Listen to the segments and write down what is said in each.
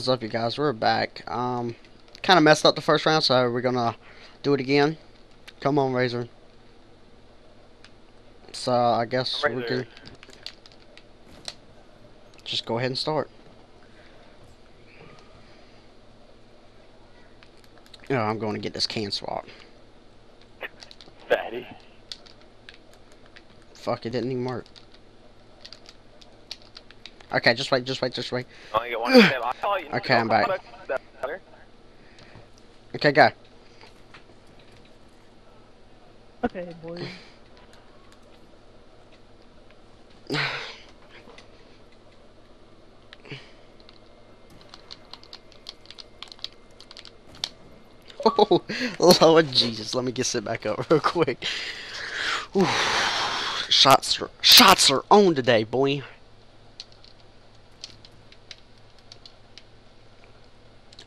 What's up, you guys? We're back. Um, kind of messed up the first round, so we're gonna do it again. Come on, Razor. So I guess we Razor. can just go ahead and start. Oh, I'm going to get this can swap. Fatty. Fuck, it didn't even work. Okay, just wait, just wait, just wait. Oh, Only get one. I thought you Okay, I'm back. Okay, go. Okay, boys. Oh, Lord Jesus, let me get sit back up real quick. Ooh, shots are shots are on today, boy.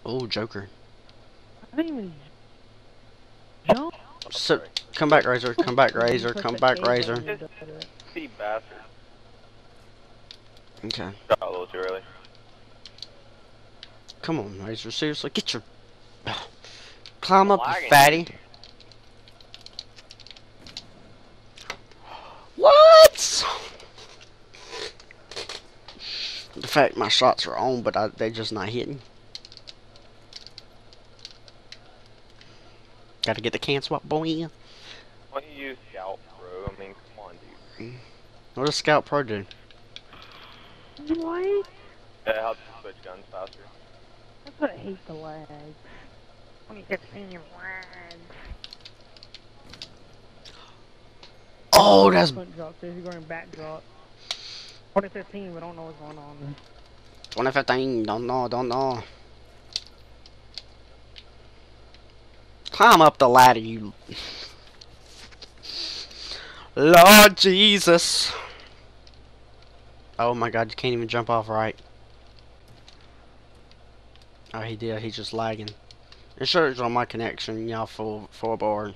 Oh, Joker. I didn't even jump. So, come back, Razor. Come back, Razor. Come back, Razor. See bastard. Okay. Got a little too early. Come on, Razor. Seriously, get your climb up, you fatty. What? The fact my shots are on, but I, they just not hitting. Got to get the can swap, boy. Why don't you use Scout, bro? I mean, come on, dude. What does Scout Pro do? What? It helps you switch guns faster. That's what I hate the lag. 2015 lag. Oh, that's Front drop, so if you're going back drop. 2015, we don't know what's going on. 2015. Don't know, don't know. Climb up the ladder, you. Lord Jesus. Oh my god, you can't even jump off right. Oh, he did. He's just lagging. It sure is on my connection. Y'all full, full board.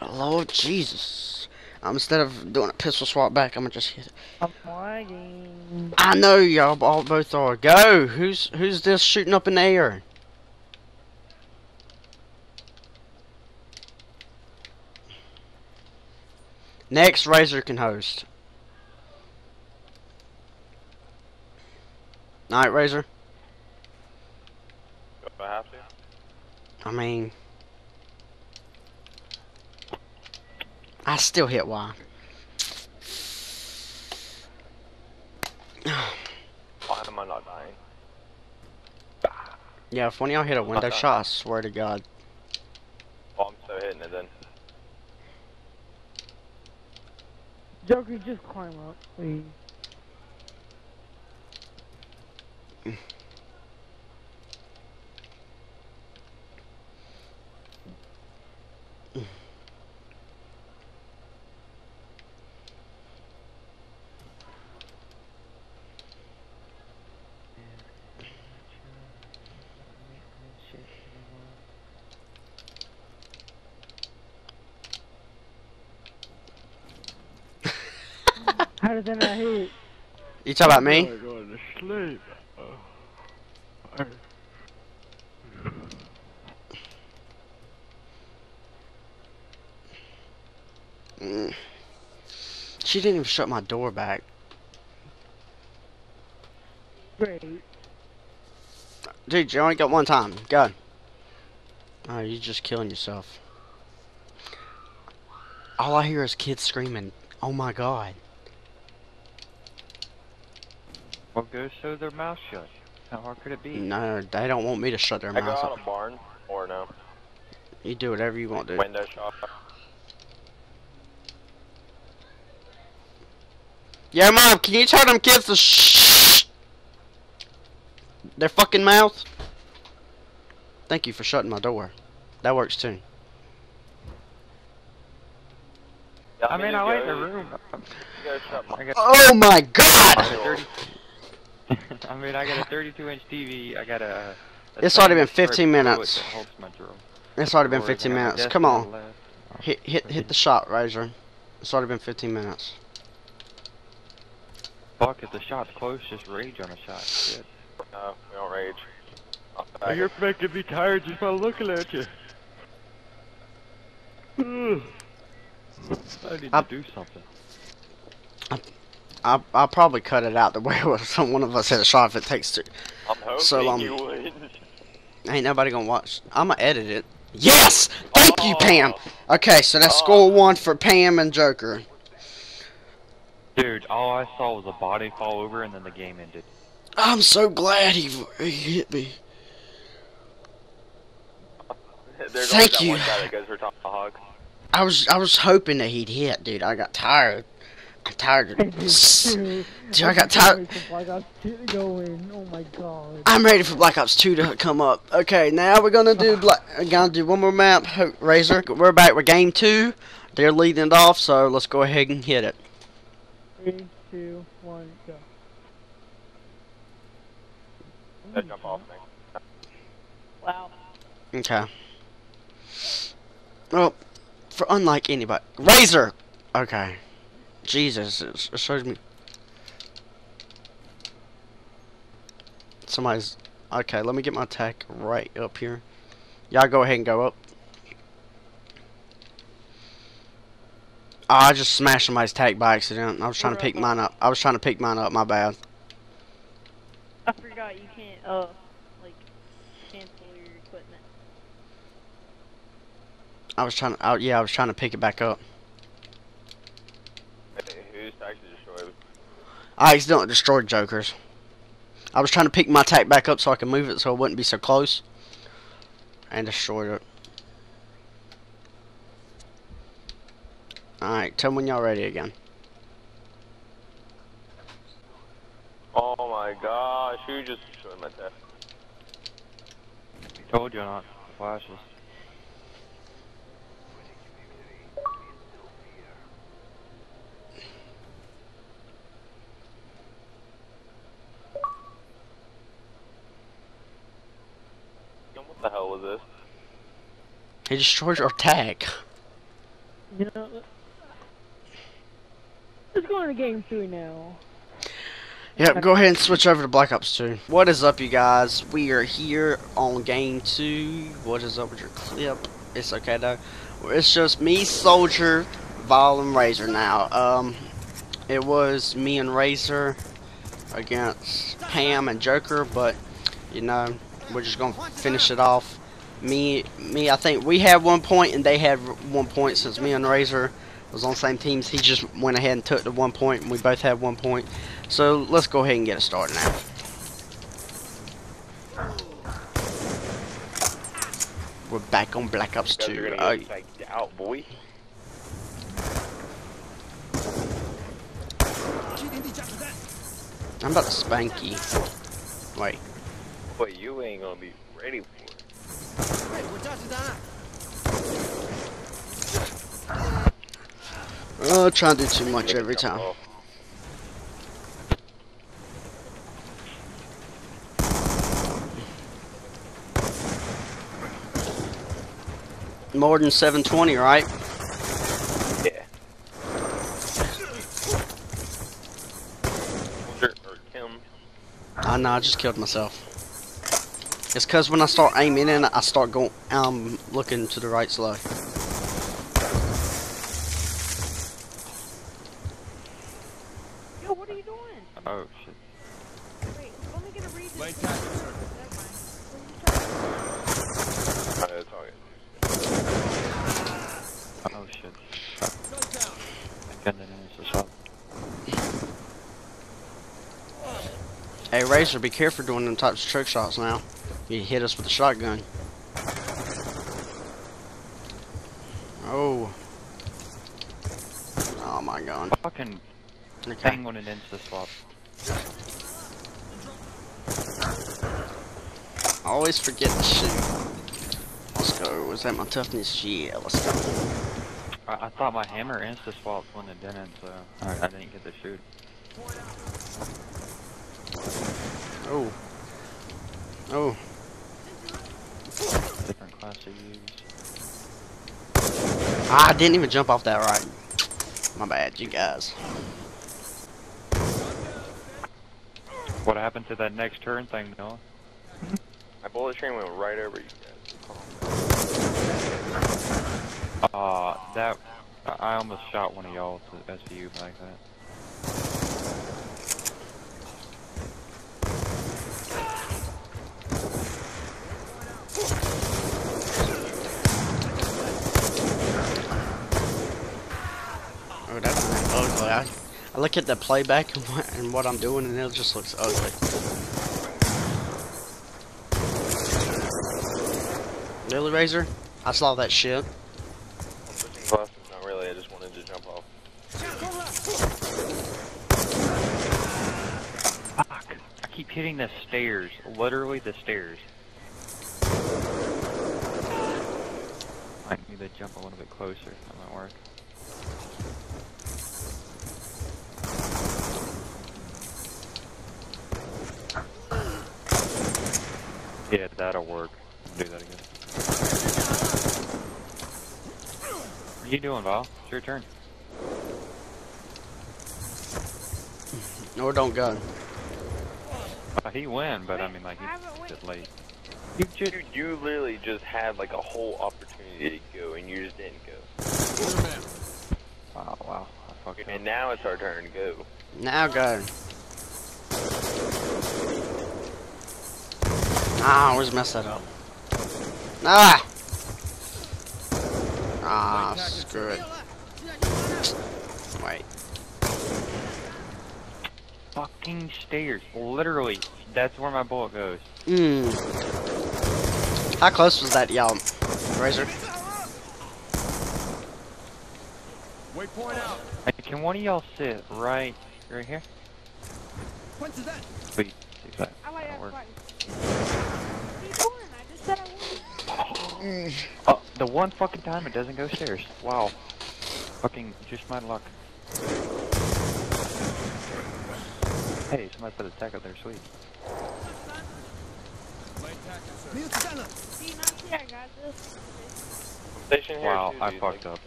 Lord Jesus. Um, instead of doing a pistol swap back, I'm gonna just hit it. I'm lagging. I know y'all all both are. Go! Who's who's this shooting up in the air? Next, Razor can host. Night, Razor. I have to? I mean... I still hit Y. Why am I not dying? Yeah, if one of y'all hit a window shot, I swear to God. Oh, I'm so hitting it then. Joker, just climb up, please. How does that not hit? You talk about me? going to sleep. Mm. She didn't even shut my door back. Great. Dude, you only got one time. Go. Oh, you're just killing yourself. All I hear is kids screaming, oh my god. Well, go sew their mouth shut. How hard could it be? No, they don't want me to shut their I go mouth out a barn or no? You do whatever you want, dude. Window shop. Yeah, mom, can you tell them kids to shh their fucking mouth? Thank you for shutting my door. That works too. I mean, I like go- the room. Go shut my I got, Oh my god! I got 30, I mean, I got a 32 inch TV. I got a. a It's already been thing for a 15 minutes. that holds my. It's already been 15 minutes. Come on. Hit hit hit the shot, Razor. It's already been 15 minutes. Fuck, if the shot's close, just rage on a shot. Shit. No, we don't rage. Oh, you're it. making me tired just by looking at you. I need I- to do something. I I'll probably cut it out the way some one of us had a shot if it takes two. I'm hoping So, um, you would. Ain't nobody gonna watch. I'm gonna edit it. Yes! Thank you, Oh. Pam! Okay, so that's Oh. score one for Pam and Joker. Dude, all I saw was a body fall over and then the game ended. I'm so glad he, he hit me. Thank you. that guy that goes for. I was I was hoping that he'd hit, dude. I got tired. I'm tired. Dude, Dude, I got tired. Like I didn't go in. Oh my god. I'm ready for Black Ops 2 to come up. Okay, now we're gonna do Black. We're gonna do one more map, Razor. We're back with game two. They're leading it off, so let's go ahead and hit it. Three, two, one, go. That jump off me. Wow. Okay. Well, for unlike anybody, Razor. Okay. Jesus, it shows me. Somebody's. Okay, let me get my attack right up here. Y'all go ahead and go up. Oh, I just smashed somebody's tack by accident. I was trying to pick mine up. I was trying to pick mine up. My bad. I forgot you can't, uh, like, cancel your equipment. I was trying to. Yeah, I was trying to pick it back up. Hey, who's actually destroyed? Ah, I accidentally destroyed Jokers. I was trying to pick my attack back up so I could move it so it wouldn't be so close. And destroyed it. Alright, tell me when y'all ready again. Oh my gosh, you just destroyed my desk? Told you not. Flashes. What the hell was this? He destroyed your attack. You know, let's go into game three now. Yep, go ahead and switch over to Black Ops 2. What is up, you guys? We are here on game 2. What is up with your clip? It's okay, though. It's just me, Soldier, Vol, and Razor now. Um, it was me and Razor against Pam and Joker, but, you know, we're just going to finish it off. Me, me, I think we had one point and they had one point since me and Razor was on the same teams. He just went ahead and took the one point and we both had one point. So let's go ahead and get it started now. We're back on Black Ops 2. are Uh, gonna get psyched out, boy. I'm about to spank you. Wait. But you ain't gonna be ready for it. Oh, try to do too much every time. More than 720, right? Yeah. Or, or Kim. Ah, I know, I just killed myself. It's cause when I start aiming in, I start going, um, looking to the right slow. Yo, what are you doing? Oh shit. Wait, let me get a read. Late tactics, sir. Never mind. What are you trying to do? Alright, it's all good. Oh shit. Gun down. Thank goodness it's a shot. Hey, Razor, be careful doing them types of trick shots now. You hit us with a shotgun. Oh. Oh my god. Fucking Okay. bang on an insta swap. I always forget to shoot. Let's go. Was that my toughness? Yeah, let's go. I, I thought my hammer insta swapped when it didn't, so I, I didn't get to shoot. Oh. Oh. Different class to use. Ah, I didn't even jump off that right. My bad, you guys. What happened to that next turn thing, Noah? My bullet train went right over you guys. Uh, that I I almost shot one of y'all to SVU like that. Oh, that's ugly. I, I look at the playback and what, and what I'm doing, and it just looks ugly. Really, Razor? I saw that shit. Not really, I just wanted to jump off. Fuck! I keep hitting the stairs. Literally the stairs. I need to jump a little bit closer. That might work. Yeah, that'll work. Do that again. What are you doing, Val? It's your turn. Or don't go. Uh, he win, but I mean, like, he's went. a bit late. You just Dude, you literally just had like a whole opportunity to go and you just didn't go. Wow, wow. I fucked up. And now it's our turn to go. Now go. Ah, I always mess that up. Ah! Ah, screw it. Wait. Fucking stairs. Literally, that's where my bullet goes. Hmm. How close was that, y'all? Razor? Waypoint out. Hey, can one of y'all sit right, right here? What's that? Please, see that. I like That'll that work. fight. Keep going, I just said Oh, the one fucking time it doesn't go stairs. Wow. Fucking just my luck. Hey, somebody put a tech up there, sweet. Station here wow, too, I fucked like, up.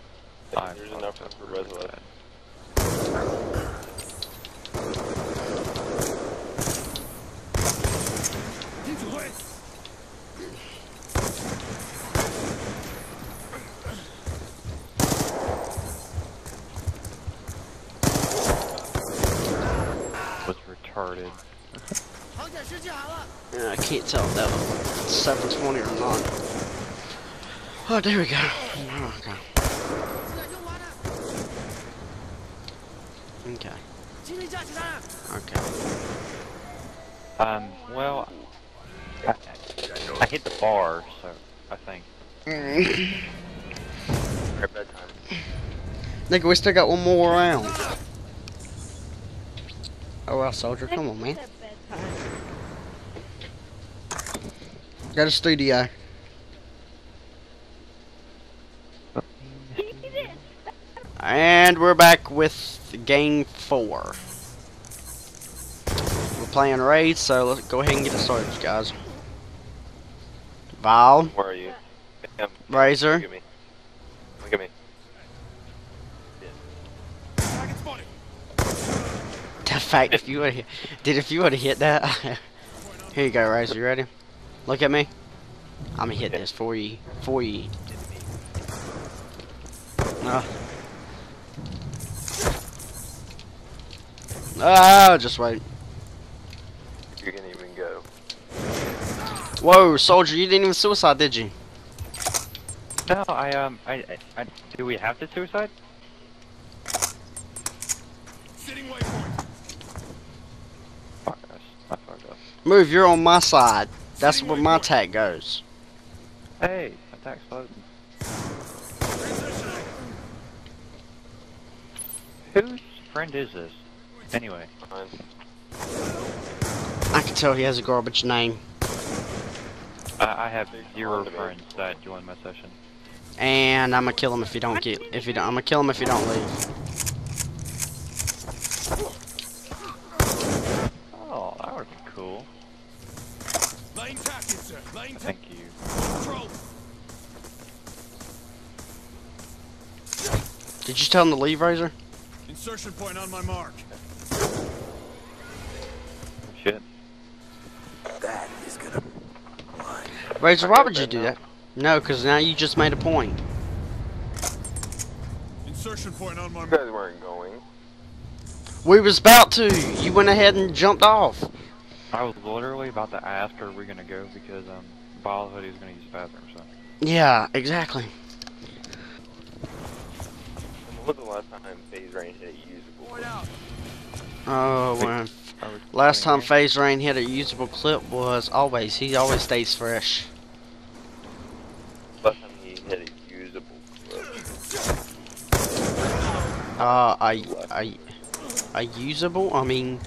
There's enough for. retarded. yeah, I can't tell though. Seven twenty or not. Oh, there we go. Oh, okay. Okay. Okay. Um. Well, I, I hit the bar, so I think. Mm-hmm. Nigga, we still got one more round. Oh well, soldier, come on, man. It's at bedtime. Got a studio. He. And we're back with game four. We're playing raid, so let's go ahead and get it started, guys. Val, Where are you? Damn, Razor, Look at me. Look at me. Fact if you would did if you would have hit that. Here you go, Razor. You ready? Look at me. I'm gonna hit this for you, for you. No. Oh, just wait. You can even go. Whoa, soldier, you didn't even suicide, did you? No, I um, I, I, I do we have to suicide? Sitting waypoint. Fuck us, I fucked up. Move, you're on my side. That's where my attack goes. Hey, attack's floating. Whose friend is this? Anyway, Fine. I can tell he has a garbage name. I, I have zero on to me. friends that joined my session. And I'm gonna kill him if you don't get if you don't I'm gonna kill him if you don't leave. You tell him to leave, Razor? Insertion point on my mark. Shit, Shit. That is gonna. Razor, why got would you do now. that? No, because now you just made a point. Insertion point on my You guys weren't going. We was about to. You went ahead and jumped off. I was literally about to ask her, are we gonna go because um, Ball Hoodie's gonna use the bathroom. So Yeah, exactly. When was the last time FaZe Rain hit usable? Point. Oh, when last time FaZe Rain hit a usable clip was always. He always stays fresh. Last time he hit a usable clip. Uh, I, I, a usable? I mean,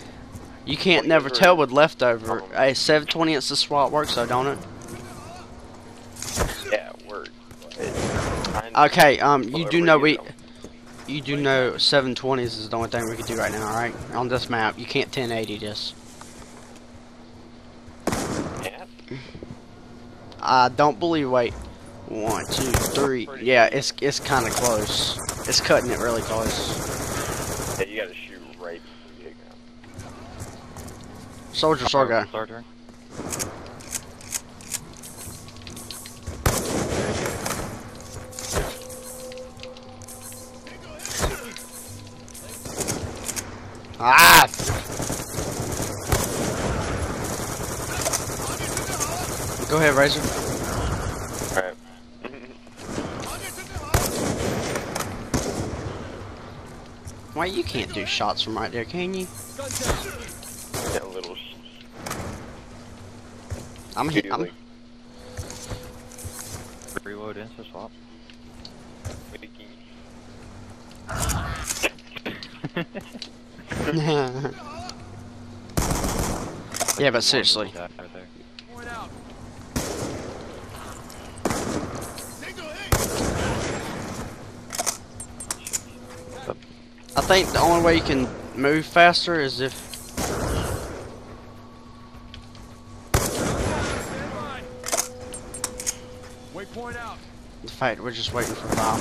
you can't never tell with leftover. Hey, 720 it's the swap works though, don't it? Yeah, it worked. Okay, um, you do know we, gets you do know 720s is the only thing we can do right now, alright? On this map, you can't 1080 this. Yeah. I don't believe. Wait, one, two, three. Yeah, it's it's kind of close. It's cutting it really close. Yeah, you gotta shoot right before you hit ground. Soldier, ahead, Razor. Alright. Why you can't do shots from right there, can you? Gun down. little I'm, shoot, I'm Reload insta swap. yeah, but seriously, That right there. Point out. Single hit. I think the only way you can move faster is if Stand by. Waypoint out. the fact we're just waiting for Bob.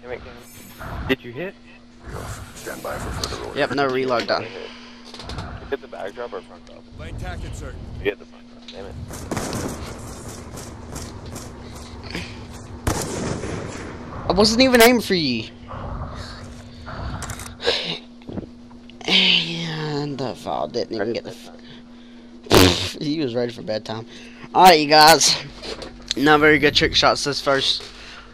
Damn it, Did you hit? Stand by for further orders. Yep, no reload done. Hit. Hit the backdrop or front drop? Lane tack insert. You hit the front drop. Damn it. Wasn't even aiming for you. And the foul didn't even get the. he was ready for bedtime. Alright, you guys. Not very good trick shots this first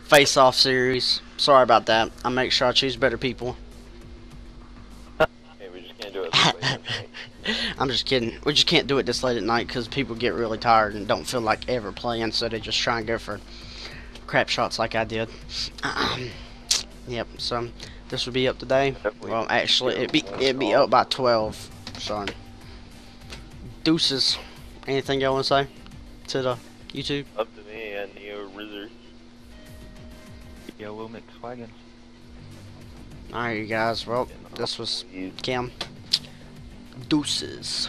face off series. Sorry about that. I'll make sure I choose better people. Hey, we just can't do it this late at night. I'm just kidding. We just can't do it this late at night because people get really tired and don't feel like ever playing, so they just try and go for crap shots like I did. Um, yep. So this will be up today. Well, actually, it be it be up by 12. So deuces. Anything y'all want to say to the YouTube? Up to me and Neo Rizzer. Yellow mix wagons. All right, you guys. Well, this was. Cam. Deuces.